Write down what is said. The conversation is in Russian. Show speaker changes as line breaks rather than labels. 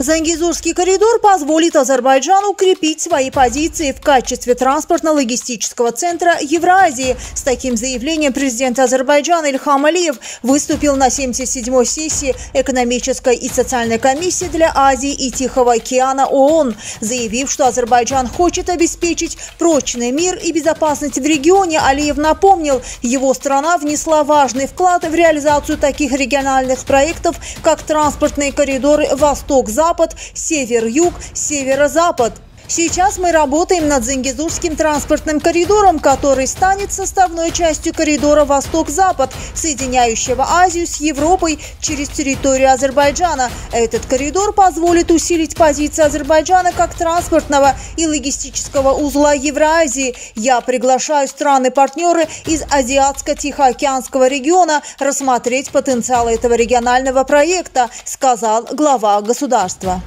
Зангизурский коридор позволит Азербайджану укрепить свои позиции в качестве транспортно-логистического центра Евразии. С таким заявлением президент Азербайджана Ильхам Алиев выступил на 77-й сессии экономической и социальной комиссии для Азии и Тихого океана ООН, заявив, что Азербайджан хочет обеспечить прочный мир и безопасность в регионе. Алиев напомнил, его страна внесла важный вклад в реализацию таких региональных проектов, как транспортные коридоры «Восток-Запад», запад, север-юг, северо-запад. Сейчас мы работаем над Зангизурским транспортным коридором, который станет составной частью коридора Восток-Запад, соединяющего Азию с Европой через территорию Азербайджана. Этот коридор позволит усилить позиции Азербайджана как транспортного и логистического узла Евразии. Я приглашаю страны-партнеры из Азиатско-Тихоокеанского региона рассмотреть потенциал этого регионального проекта, сказал глава государства.